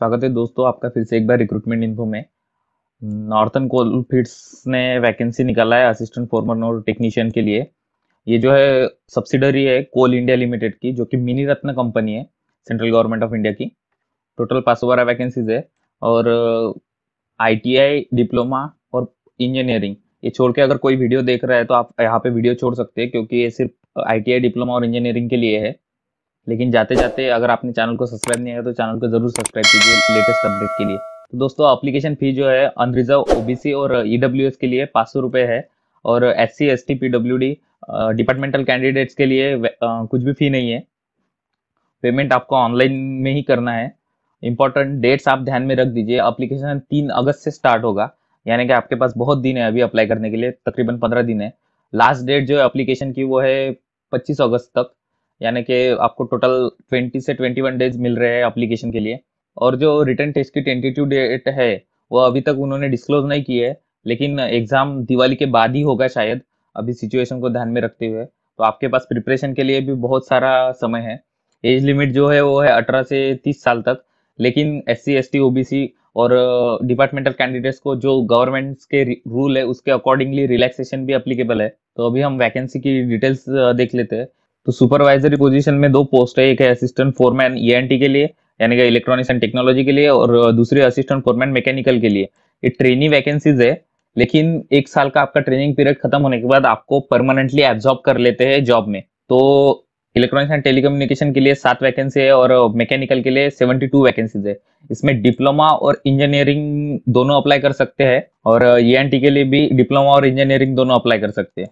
स्वागत है दोस्तों आपका फिर से एक बार रिक्रूटमेंट इन्फो में। नॉर्थन कोल फीड्स ने वैकेंसी निकाला है असिस्टेंट फॉर्मर और टेक्नीशियन के लिए। ये जो है सब्सिडरी है कोल इंडिया लिमिटेड की, जो कि मिनी रत्न कंपनी है सेंट्रल गवर्नमेंट ऑफ़ इंडिया की। टोटल पाँच सौ बारह वैकेंसीज है और आईटीआई डिप्लोमा और इंजीनियरिंग ये छोड़ के अगर कोई वीडियो देख रहा है तो आप यहाँ पे वीडियो छोड़ सकते हैं, क्योंकि ये सिर्फ़ आईटीआई डिप्लोमा और इंजीनियरिंग के लिए है। लेकिन जाते जाते अगर आपने चैनल को सब्सक्राइब नहीं किया तो चैनल को ज़रूर सब्सक्राइब कीजिए लेटेस्ट अपडेट के लिए। तो दोस्तों एप्लीकेशन फ़ी जो है अनरिजर्व ओबीसी और ईडब्ल्यू e के लिए पाँच सौ है और S C S T P W D departmental candidates के लिए कुछ भी फ़ी नहीं है। पेमेंट आपको ऑनलाइन में ही करना है। इंपॉर्टेंट डेट्स आप ध्यान में रख दीजिए। अप्लीकेशन तीन अगस्त से स्टार्ट होगा, यानी कि आपके पास बहुत दिन है अभी अप्लाई करने के लिए, तकरीबन पंद्रह दिन है। लास्ट डेट जो है अप्लीकेशन की वो है पच्चीस अगस्त तक। यानी कि आपको टोटल ट्वेंटी से ट्वेंटी वन डेज़ मिल रहे हैं अप्लीकेशन के लिए। और जो रिटर्न टेस्ट की टेंटेटिव डेट है, वो अभी तक उन्होंने डिस्क्लोज नहीं की है, लेकिन एग्ज़ाम दिवाली के बाद ही होगा शायद, अभी सिचुएशन को ध्यान में रखते हुए। तो आपके पास प्रिपरेशन के लिए भी बहुत सारा समय है। एज लिमिट जो है, वो है अठारह से तीस साल तक। लेकिन S C S T OBC और डिपार्टमेंटल कैंडिडेट्स को जो गवर्नमेंट के रूल है, उसके अकॉर्डिंगली रिलैक्सेशन भी अप्लीकेबल है। तो अभी हम वैकेंसी की डिटेल्स देख लेते हैं। तो सुपरवाइजरी पोजीशन में दो पोस्ट है, एक है असिस्टेंट फोरमैन ई के लिए, यानी कि इलेक्ट्रॉनिक्स एंड टेक्नोलॉजी के लिए, और दूसरी असिस्टेंट फोरमैन मैकेनिकल के लिए। ये ट्रेनिंग वैकेंसीज है, लेकिन एक साल का आपका ट्रेनिंग पीरियड खत्म होने के बाद आपको परमानेंटली एब्जॉर्ब कर लेते हैं जॉब में। तो इलेक्ट्रॉनिक्स एंड टेलीकम्युनिकेशन के लिए सात वैकेंसी है, और मैकेनिकल के लिए सेवेंटी टू वैकेंसीज है। इसमें डिप्लोमा और इंजीनियरिंग दोनों अप्लाई कर सकते हैं, और ई के लिए भी डिप्लोमा और इंजीनियरिंग दोनों अप्लाई कर सकते हैं।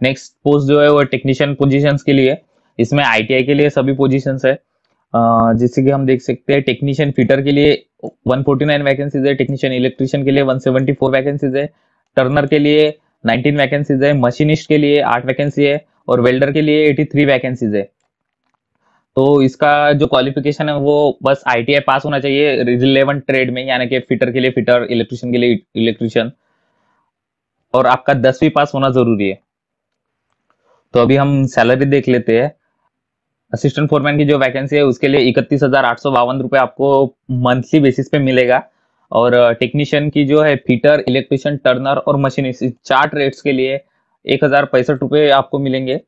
नेक्स्ट पोस्ट जो है वो टेक्नीशियन पोजीशंस के लिए, इसमें आईटीआई के लिए सभी पोजीशंस है। जिससे कि हम देख सकते हैं टेक्नीशियन फिटर के लिए 149 वैकेंसीज है टेक्नीशियन इलेक्ट्रिशियन के लिए 174 वैकेंसीज है टर्नर के लिए 19 वैकेंसीज है मशीनिस्ट के लिए 8 वैकेंसी है और वेल्डर के लिए 83 वैकेंसीज है। तो इसका जो क्वालिफिकेशन है वो बस आईटीआई पास होना चाहिए रिलेवेंट ट्रेड में, यानी कि फिटर के लिए फिटर इलेक्ट्रिशियन के लिए इलेक्ट्रिशियन और आपका दसवीं पास होना ज़रूरी है। तो अभी हम सैलरी देख लेते हैं। असिस्टेंट फोरमैन की जो वैकेंसी है, उसके लिए इकतीस हज़ार आठ सौ बावन रुपए आपको मंथली बेसिस पे मिलेगा। और टेक्नीशियन की जो है फीटर इलेक्ट्रिशियन टर्नर और मशीनिस्ट चार ट्रेड्स के लिए एक हज़ार पैंसठ रुपए आपको मिलेंगे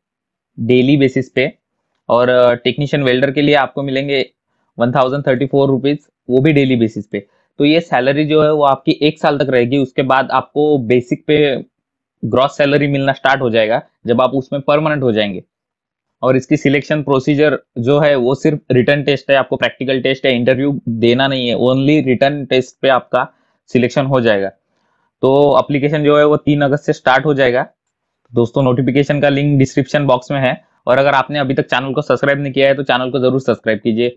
डेली बेसिस पे। और टेक्नीशियन वेल्डर के लिए आपको मिलेंगे one thousand thirty four rupees वो भी डेली बेसिस पे। तो ये सैलरी जो है, वो आपकी एक साल तक रहेगी, उसके बाद आपको बेसिक पे ग्रॉस सैलरी मिलना स्टार्ट हो जाएगा जब आप उसमें परमानेंट हो जाएँगे। और इसकी सिलेक्शन प्रोसीजर जो है, वो सिर्फ़ रिटर्न टेस्ट है, आपको प्रैक्टिकल टेस्ट है इंटरव्यू देना नहीं है ओनली रिटर्न टेस्ट पे आपका सिलेक्शन हो जाएगा। तो अप्लीकेशन जो है, वो तीन अगस्त से स्टार्ट हो जाएगा। दोस्तों नोटिफिकेशन का लिंक डिस्क्रिप्शन बॉक्स में है। और अगर आपने अभी तक चैनल को सब्सक्राइब नहीं किया है तो चैनल को ज़रूर सब्सक्राइब कीजिए।